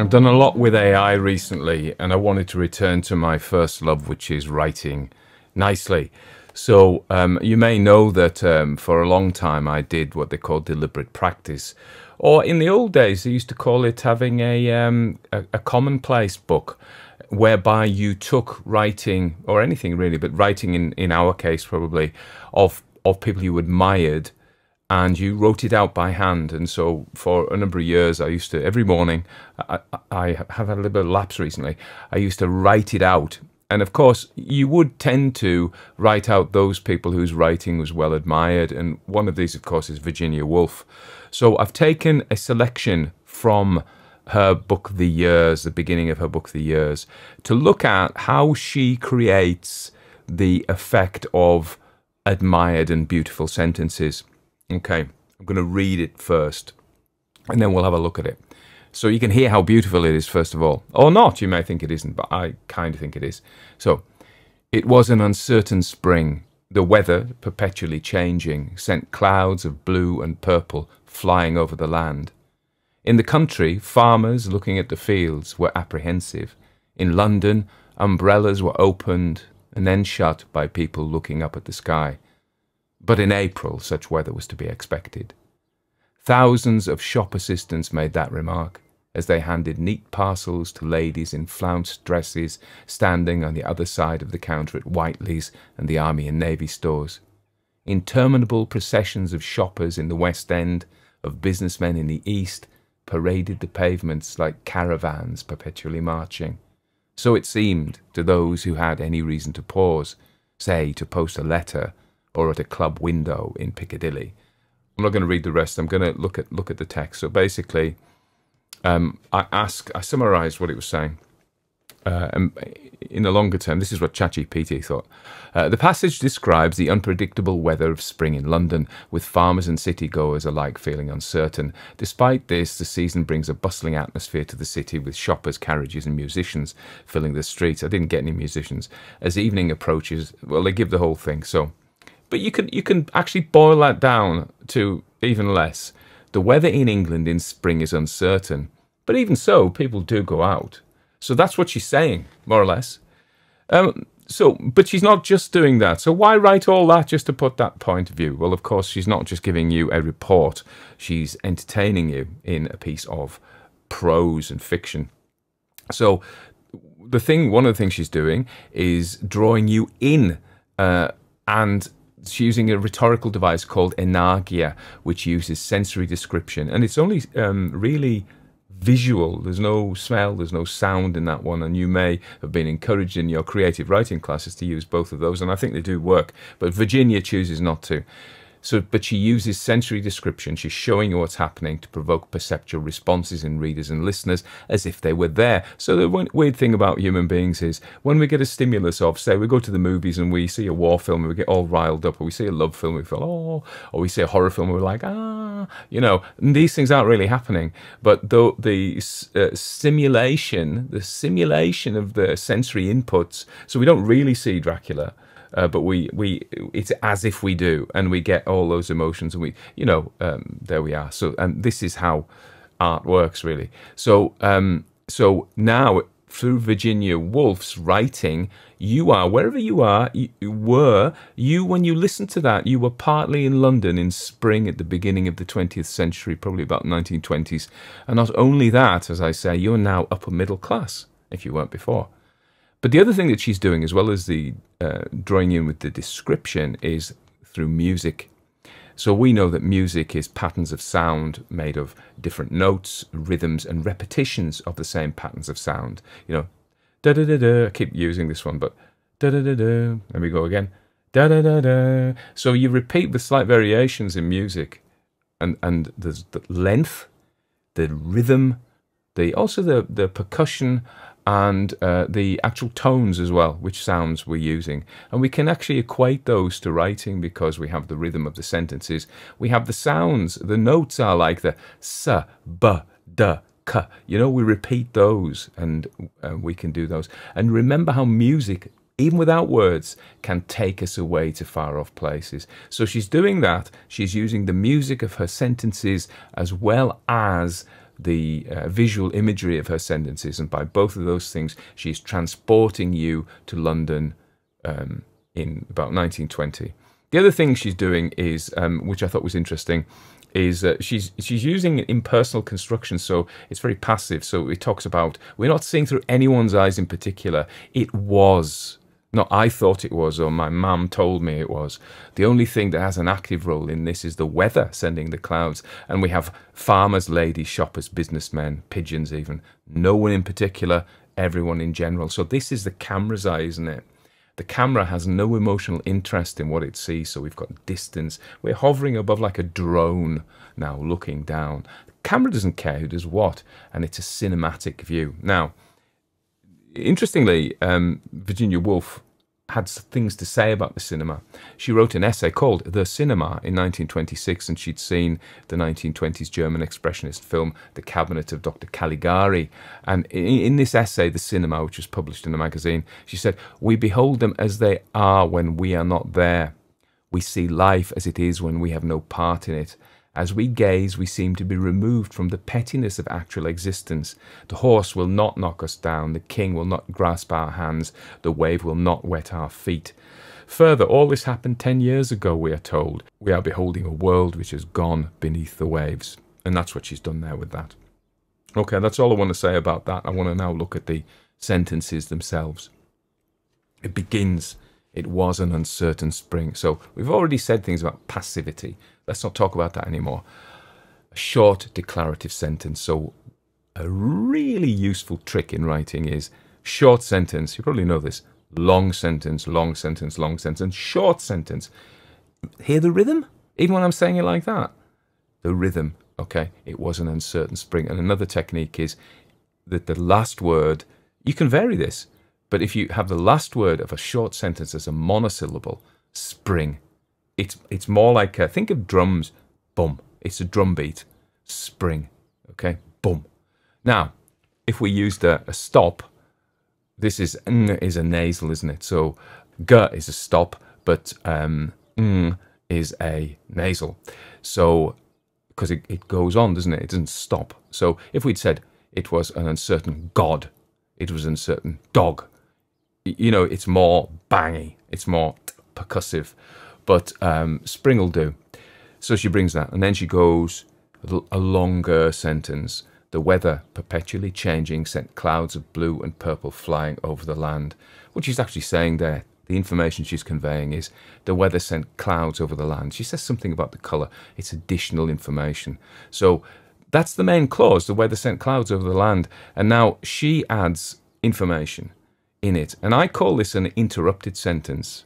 I've done a lot with AI recently, and I wanted to return to my first love, which is writing nicely. So um, you may know that um, for a long time I did what they call deliberate practice, or in the old days they used to call it having a, um, a, a commonplace book, whereby you took writing or anything really, but writing in in our case probably of of people you admired and you wrote it out by hand. And so for a number of years, I used to, every morning, I, I have had a little bit of lapse recently, I used to write it out. And of course, you would tend to write out those people whose writing was well admired. And one of these, of course, is Virginia Woolf. So I've taken a selection from her book, The Years, the beginning of her book, The Years, to look at how she creates the effect of admired and beautiful sentences. Okay, I'm going to read it first, and then we'll have a look at it. So you can hear how beautiful it is, first of all. Or not, you may think it isn't, but I kind of think it is. So, it was an uncertain spring. The weather, perpetually changing, sent clouds of blue and purple flying over the land. In the country, farmers looking at the fields were apprehensive. In London, umbrellas were opened and then shut by people looking up at the sky but in April such weather was to be expected. Thousands of shop assistants made that remark as they handed neat parcels to ladies in flounced dresses standing on the other side of the counter at Whiteley's and the Army and Navy stores. Interminable processions of shoppers in the West End, of businessmen in the East, paraded the pavements like caravans perpetually marching. So it seemed to those who had any reason to pause, say to post a letter or at a club window in Piccadilly. I'm not going to read the rest. I'm going to look at look at the text. So basically, um, I ask, I summarise what it was saying. Uh, in the longer term, this is what ChatGPT thought. Uh, the passage describes the unpredictable weather of spring in London, with farmers and city goers alike feeling uncertain. Despite this, the season brings a bustling atmosphere to the city, with shoppers, carriages, and musicians filling the streets. I didn't get any musicians. As evening approaches, well, they give the whole thing. So but you can you can actually boil that down to even less. The weather in England in spring is uncertain, but even so, people do go out. So that's what she's saying, more or less. Um, so, but she's not just doing that. So why write all that just to put that point of view? Well, of course, she's not just giving you a report. She's entertaining you in a piece of prose and fiction. So, the thing, one of the things she's doing is drawing you in uh, and it's using a rhetorical device called enargia, which uses sensory description, and it's only um, really visual. There's no smell, there's no sound in that one, and you may have been encouraged in your creative writing classes to use both of those, and I think they do work. But Virginia chooses not to. So, but she uses sensory description. She's showing you what's happening to provoke perceptual responses in readers and listeners as if they were there. So the one weird thing about human beings is when we get a stimulus of, say, we go to the movies and we see a war film and we get all riled up, or we see a love film, we feel, oh, or we see a horror film and we're like, ah, you know, these things aren't really happening. But the, the uh, simulation, the simulation of the sensory inputs, so we don't really see Dracula uh, but we we it's as if we do, and we get all those emotions, and we you know um, there we are. So and this is how art works really. So um, so now through Virginia Woolf's writing, you are wherever you are, you were you when you listen to that, you were partly in London in spring at the beginning of the 20th century, probably about 1920s, and not only that, as I say, you're now upper middle class if you weren't before. But the other thing that she's doing, as well as the uh, drawing in with the description, is through music. So we know that music is patterns of sound made of different notes, rhythms, and repetitions of the same patterns of sound. You know, da da da da. I keep using this one, but da da da da. Let me go again. Da da da da. So you repeat the slight variations in music, and and there's the length, the rhythm, the also the the percussion and uh, the actual tones as well, which sounds we're using. And we can actually equate those to writing because we have the rhythm of the sentences. We have the sounds, the notes are like the sa, ba, da, ka. You know, we repeat those and uh, we can do those. And remember how music, even without words, can take us away to far off places. So she's doing that. She's using the music of her sentences as well as the uh, visual imagery of her sentences, and by both of those things, she's transporting you to London um, in about 1920. The other thing she's doing is, um, which I thought was interesting, is uh, she's she's using impersonal construction, so it's very passive. So it talks about we're not seeing through anyone's eyes in particular. It was not I thought it was, or my mum told me it was. The only thing that has an active role in this is the weather sending the clouds, and we have farmers, ladies, shoppers, businessmen, pigeons, even no one in particular, everyone in general. So this is the camera's eye, isn't it? The camera has no emotional interest in what it sees, so we've got distance. We're hovering above like a drone now, looking down. The camera doesn't care who does what, and it's a cinematic view. Now, interestingly, um, Virginia Woolf had things to say about the cinema. She wrote an essay called The Cinema in 1926, and she'd seen the 1920s German expressionist film The Cabinet of Dr. Caligari. And in, this essay, The Cinema, which was published in a magazine, she said, We behold them as they are when we are not there. We see life as it is when we have no part in it. As we gaze, we seem to be removed from the pettiness of actual existence. The horse will not knock us down, the king will not grasp our hands, the wave will not wet our feet. Further, all this happened ten years ago, we are told. We are beholding a world which has gone beneath the waves. And that's what she's done there with that. Okay, that's all I want to say about that. I want to now look at the sentences themselves. It begins, it was an uncertain spring. So we've already said things about passivity. Let's not talk about that anymore. A short declarative sentence. So a really useful trick in writing is short sentence. You probably know this. Long sentence, long sentence, long sentence, short sentence. Hear the rhythm? Even when I'm saying it like that. The rhythm, okay? It was an uncertain spring. And another technique is that the last word, you can vary this, but if you have the last word of a short sentence as a monosyllable, spring, it's it's more like a, think of drums, boom. It's a drum beat, spring. Okay, boom. Now, if we used a, a stop, this is n is a nasal, isn't it? So g is a stop, but um, is a nasal. So because it, it goes on, doesn't it? It doesn't stop. So if we'd said it was an uncertain god, it was an uncertain dog, you know, it's more bangy, it's more percussive but um, spring will do. So she brings that, and then she goes a longer sentence. The weather perpetually changing sent clouds of blue and purple flying over the land. What she's actually saying there, the information she's conveying is the weather sent clouds over the land. She says something about the colour. It's additional information. So that's the main clause. The weather sent clouds over the land. And now she adds information in it. And I call this an interrupted sentence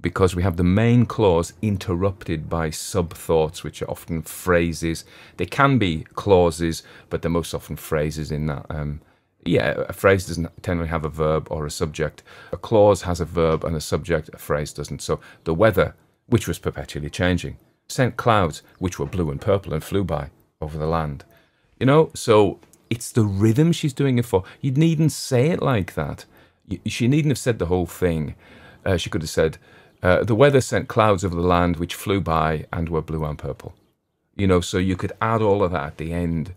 because we have the main clause interrupted by sub-thoughts, which are often phrases. They can be clauses, but they're most often phrases in that. Um, yeah, a phrase doesn't generally have a verb or a subject. A clause has a verb and a subject, a phrase doesn't. So the weather, which was perpetually changing, sent clouds, which were blue and purple and flew by over the land. You know, so it's the rhythm she's doing it for. You needn't say it like that. She needn't have said the whole thing. Uh, she could have said, uh, the weather sent clouds over the land which flew by and were blue and purple. You know, so you could add all of that at the end,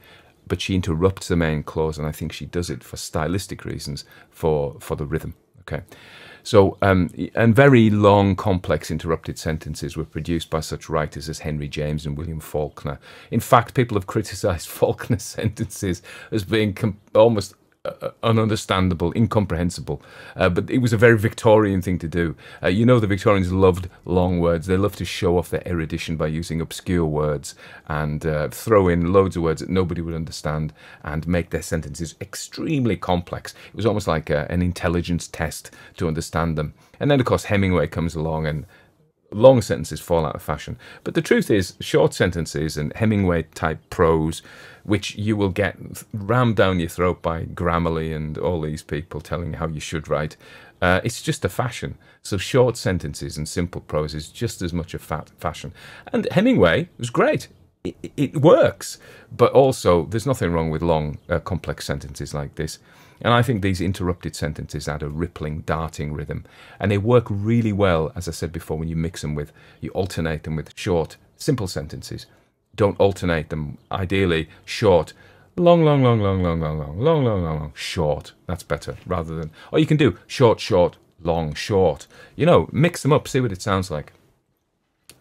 but she interrupts the main clause, and I think she does it for stylistic reasons, for for the rhythm. Okay, so um, and very long, complex interrupted sentences were produced by such writers as Henry James and William Faulkner. In fact, people have criticised Faulkner's sentences as being almost uh, ununderstandable, incomprehensible. Uh, but it was a very Victorian thing to do. Uh, you know, the Victorians loved long words. They loved to show off their erudition by using obscure words and uh, throw in loads of words that nobody would understand and make their sentences extremely complex. It was almost like a, uh, an intelligence test to understand them. And then, of course, Hemingway comes along and long sentences fall out of fashion. But the truth is, short sentences and Hemingway type prose, which you will get rammed down your throat by Grammarly and all these people telling you how you should write, uh, it's just a fashion. So short sentences and simple prose is just as much a fat fashion. And Hemingway was great. It, it works, but also there's nothing wrong with long, uh, complex sentences like this. And I think these interrupted sentences add a rippling, darting rhythm. And they work really well, as I said before, when you mix them with, you alternate them with short, simple sentences. Don't alternate them, ideally short, long, long, long, long, long, long, long, long, long, long, long, short. That's better rather than, or you can do short, short, long, short. You know, mix them up, see what it sounds like.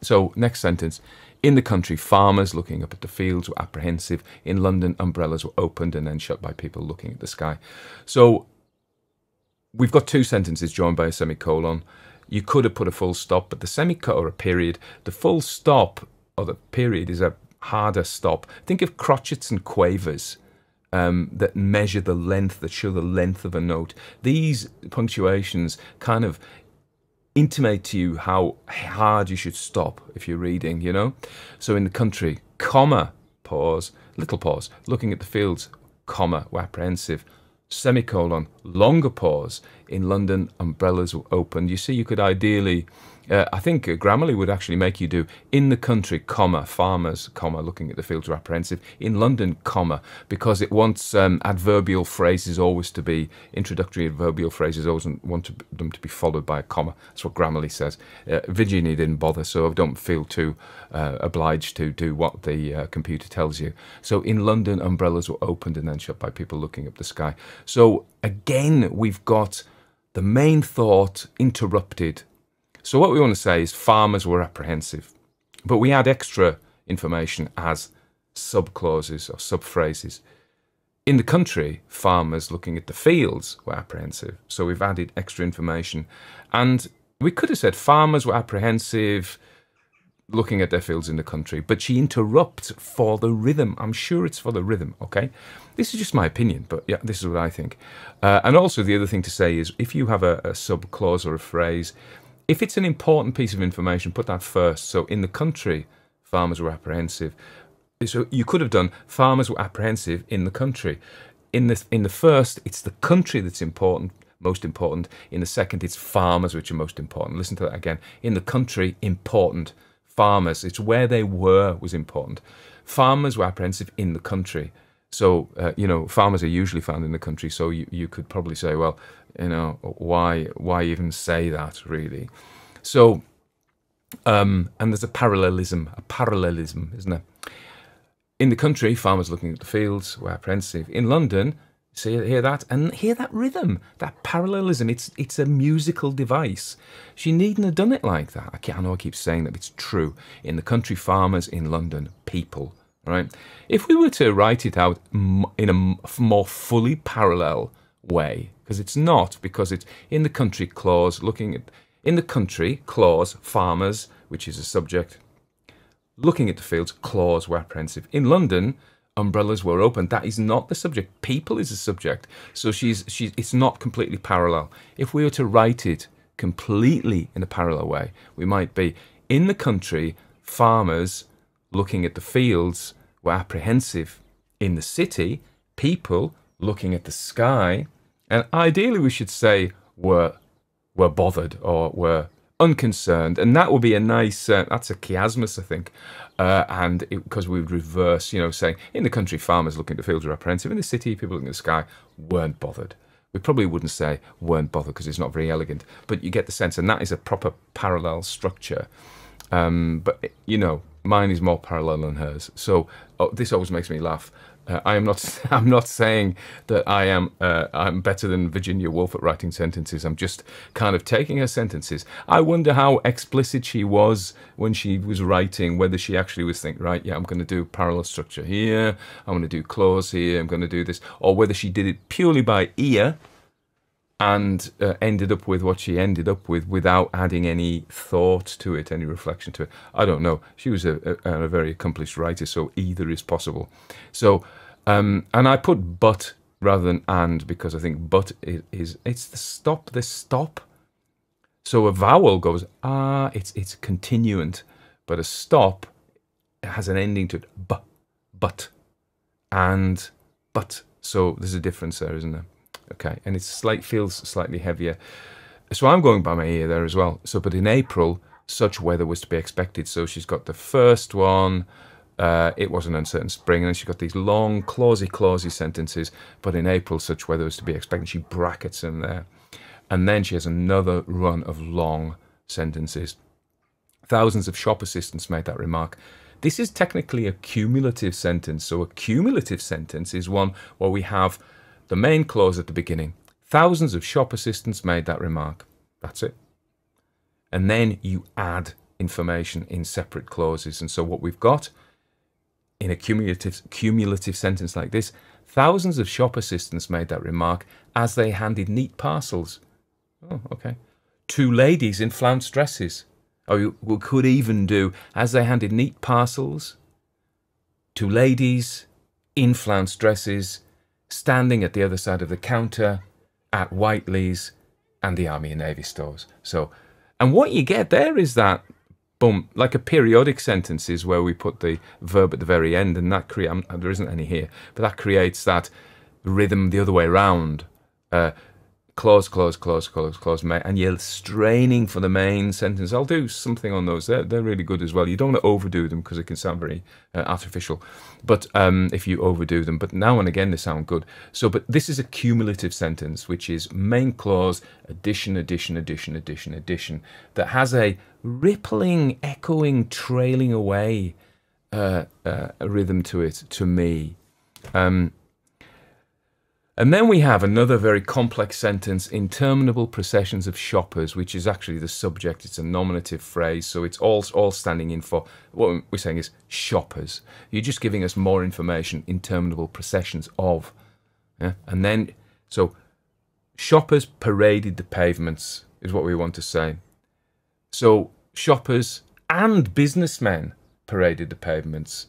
So, next sentence. In the country, farmers looking up at the fields were apprehensive. In London, umbrellas were opened and then shut by people looking at the sky. So, we've got two sentences joined by a semicolon. You could have put a full stop, but the semicolon or a period, the full stop or the period is a harder stop. Think of crotchets and quavers. Um, that measure the length, that show the length of a note. These punctuations kind of intimate to you how hard you should stop if you're reading, you know? So in the country, comma, pause, little pause, looking at the fields, comma, were apprehensive, semicolon, longer pause. In London, umbrellas were opened. You see, you could ideally uh, I think Grammarly would actually make you do in the country, comma, farmers, comma, looking at the fields are apprehensive. In London, comma, because it wants um, adverbial phrases always to be, introductory adverbial phrases always want to, them to be followed by a comma. That's what Grammarly says. Uh, Virginia didn't bother, so I don't feel too uh, obliged to do what the uh, computer tells you. So in London, umbrellas were opened and then shut by people looking up the sky. So again, we've got the main thought interrupted so what we want to say is farmers were apprehensive, but we add extra information as subclauses or subphrases. In the country, farmers looking at the fields were apprehensive, so we've added extra information. And we could have said farmers were apprehensive looking at their fields in the country, but she interrupts for the rhythm. I'm sure it's for the rhythm, okay? This is just my opinion, but yeah, this is what I think. Uh, and also, the other thing to say is if you have a, a subclause or a phrase, if it's an important piece of information, put that first. So in the country, farmers were apprehensive. So you could have done farmers were apprehensive in the country. In the in the first, it's the country that's important, most important. In the second, it's farmers which are most important. Listen to that again. In the country, important. Farmers, it's where they were was important. Farmers were apprehensive in the country. So, uh, you know, farmers are usually found in the country. So you, you could probably say, well, you know, why why even say that really? So, um, and there's a parallelism, a parallelism, isn't there? In the country, farmers looking at the fields were apprehensive. In London, see hear that and hear that rhythm, that parallelism. It's it's a musical device. She needn't have done it like that. I, I know I keep saying that, but it's true. In the country, farmers. In London, people right? If we were to write it out in a more fully parallel way, because it's not, because it's in the country clause, looking at, in the country clause, farmers, which is a subject, looking at the fields, clause were apprehensive. In London, umbrellas were open. That is not the subject. People is the subject. So she's, she's, it's not completely parallel. If we were to write it completely in a parallel way, we might be, in the country, farmers looking at the fields were apprehensive. In the city, people looking at the sky, and ideally we should say were were bothered or were unconcerned, and that would be a nice. Uh, that's a chiasmus, I think, uh, and because we would reverse, you know, saying in the country, farmers looking at the fields were apprehensive. In the city, people looking at the sky weren't bothered. We probably wouldn't say weren't bothered because it's not very elegant, but you get the sense, and that is a proper parallel structure. Um, but you know, mine is more parallel than hers. So oh, this always makes me laugh. Uh, I am not. I'm not saying that I am. Uh, I'm better than Virginia Woolf at writing sentences. I'm just kind of taking her sentences. I wonder how explicit she was when she was writing. Whether she actually was thinking, right, yeah, I'm going to do parallel structure here. I'm going to do clause here. I'm going to do this, or whether she did it purely by ear and uh, ended up with what she ended up with without adding any thought to it, any reflection to it. I don't know. She was a, a, a very accomplished writer, so either is possible. So, um, and I put but rather than and because I think but is, is it's the stop, the stop. So a vowel goes ah, it's it's continuant, but a stop has an ending to it. But, but, and but. So there's a difference there, isn't there? Okay, and it slight feels slightly heavier. So I'm going by my ear there as well. So, but in April, such weather was to be expected. So she's got the first one. Uh, it was an uncertain spring, and then she's got these long, clausy, clausy sentences. But in April, such weather was to be expected. She brackets them there, and then she has another run of long sentences. Thousands of shop assistants made that remark. This is technically a cumulative sentence. So a cumulative sentence is one where we have the main clause at the beginning. Thousands of shop assistants made that remark. That's it. And then you add information in separate clauses. And so what we've got in a cumulative, cumulative sentence like this, thousands of shop assistants made that remark as they handed neat parcels. Oh, okay. Two ladies in flounced dresses. Oh, or we could even do, as they handed neat parcels, two ladies in flounced dresses standing at the other side of the counter at Whiteley's and the Army and Navy stores. So, and what you get there is that boom, like a periodic sentences where we put the verb at the very end, and that create there isn't any here, but that creates that rhythm the other way around. Uh, clause, clause, clause, clause, clause, and you're straining for the main sentence. I'll do something on those. They're, they're really good as well. You don't want to overdo them because it can sound very uh, artificial. But um, if you overdo them, but now and again they sound good. So, but this is a cumulative sentence, which is main clause, addition, addition, addition, addition, addition, that has a rippling, echoing, trailing away uh, uh, rhythm to it, to me. Um, and then we have another very complex sentence, interminable processions of shoppers, which is actually the subject. It's a nominative phrase, so it's all, all standing in for what we're saying is shoppers. You're just giving us more information, interminable processions of. Yeah? And then, so shoppers paraded the pavements, is what we want to say. So shoppers and businessmen paraded the pavements.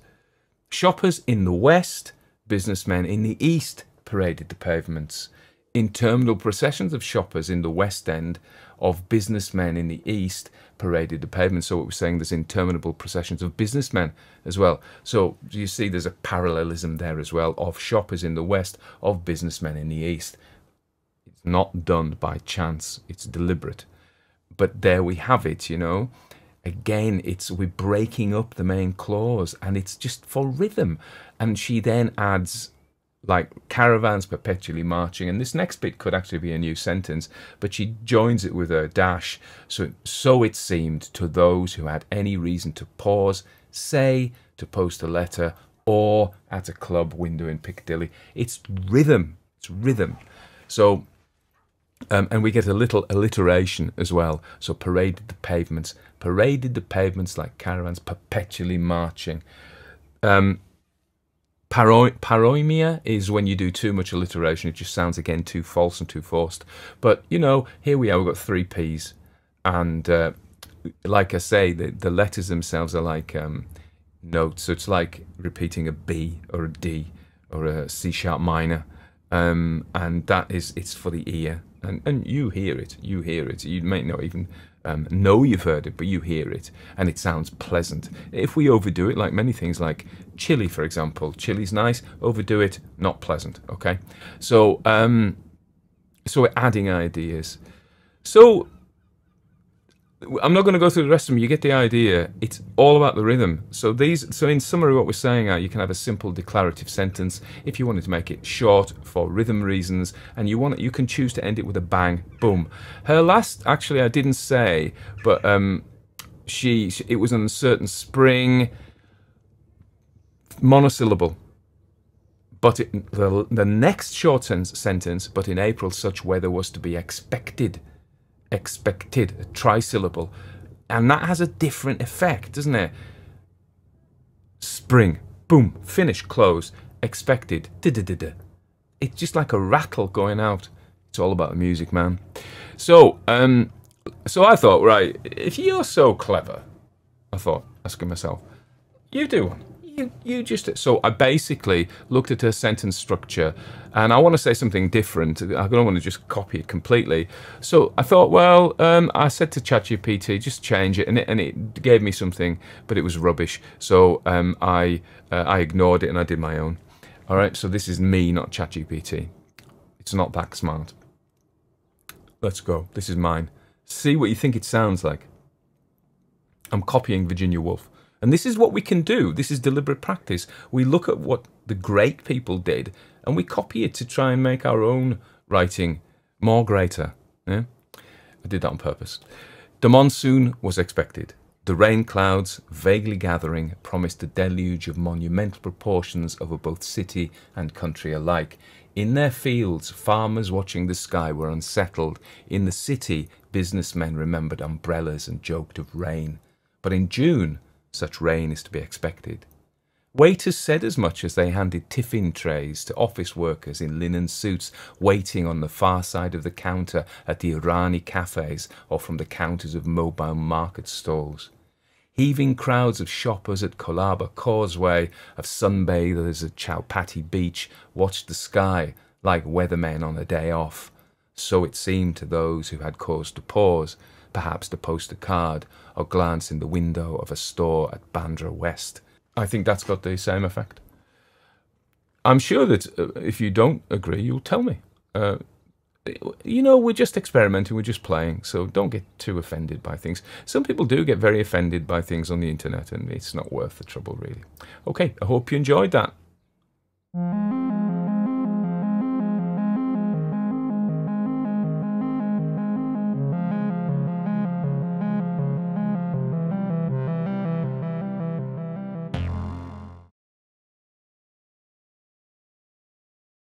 Shoppers in the west, businessmen in the east paraded the pavements. Interminable processions of shoppers in the West End, of businessmen in the East, paraded the pavements. So, what we're saying, there's interminable processions of businessmen as well. So, you see, there's a parallelism there as well of shoppers in the West, of businessmen in the East. It's not done by chance, it's deliberate. But there we have it, you know again it's we're breaking up the main clause and it's just for rhythm and she then adds like caravans perpetually marching and this next bit could actually be a new sentence but she joins it with a dash. So so it seemed to those who had any reason to pause say to post a letter or at a club window in piccadilly. It's rhythm. It's rhythm. So um, and we get a little alliteration as well. So paraded the pavements paraded the pavements like caravans perpetually marching. Um, Paro paroimia is when you do too much alliteration. It just sounds again too false and too forced. But you know, here we are. We've got three P's, and uh, like I say, the, the letters themselves are like um, notes. So it's like repeating a B or a D or a C sharp minor, um, and that is it's for the ear. And and you hear it. You hear it. You may not even um, know you've heard it, but you hear it and it sounds pleasant. If we overdo it, like many things, like chili, for example, chili's nice, overdo it, not pleasant. Okay, so um, so we're adding ideas. So I'm not going to go through the rest of them. You get the idea. It's all about the rhythm. So these, so in summary, what we're saying are you can have a simple declarative sentence if you wanted to make it short for rhythm reasons, and you want you can choose to end it with a bang, boom. Her last, actually, I didn't say, but um, she, it was an uncertain spring, monosyllable. But it, the, the next short sentence, but in April such weather was to be expected expected, a trisyllable. And that has a different effect, doesn't it? Spring, boom, finish, close, expected, da da da da. It's just like a rattle going out. It's all about the music, man. So, um, so I thought, right, if you're so clever, I thought, asking myself, you do one you, you just so I basically looked at her sentence structure, and I want to say something different. I don't want to just copy it completely. So I thought, well, um, I said to ChatGPT, just change it, and it and it gave me something, but it was rubbish. So um, I uh, I ignored it and I did my own. All right, so this is me, not ChatGPT. It's not that smart. Let's go. This is mine. See what you think it sounds like. I'm copying Virginia Woolf. And this is what we can do. This is deliberate practice. We look at what the great people did and we copy it to try and make our own writing more greater. Yeah? I did that on purpose. The monsoon was expected. The rain clouds, vaguely gathering, promised a deluge of monumental proportions over both city and country alike. In their fields, farmers watching the sky were unsettled. In the city, businessmen remembered umbrellas and joked of rain. But in June, such rain is to be expected. Waiters said as much as they handed tiffin trays to office workers in linen suits waiting on the far side of the counter at the Irani cafes or from the counters of mobile market stalls. Heaving crowds of shoppers at Colaba Causeway, of sunbathers at Chowpatty Beach, watched the sky like weathermen on a day off. So it seemed to those who had cause to pause, perhaps to post a card or glance in the window of a store at Bandra West. I think that's got the same effect. I'm sure that uh, if you don't agree, you'll tell me. Uh, you know, we're just experimenting, we're just playing, so don't get too offended by things. Some people do get very offended by things on the internet, and it's not worth the trouble, really. Okay, I hope you enjoyed that.